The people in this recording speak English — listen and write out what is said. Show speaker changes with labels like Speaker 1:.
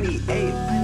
Speaker 1: 98.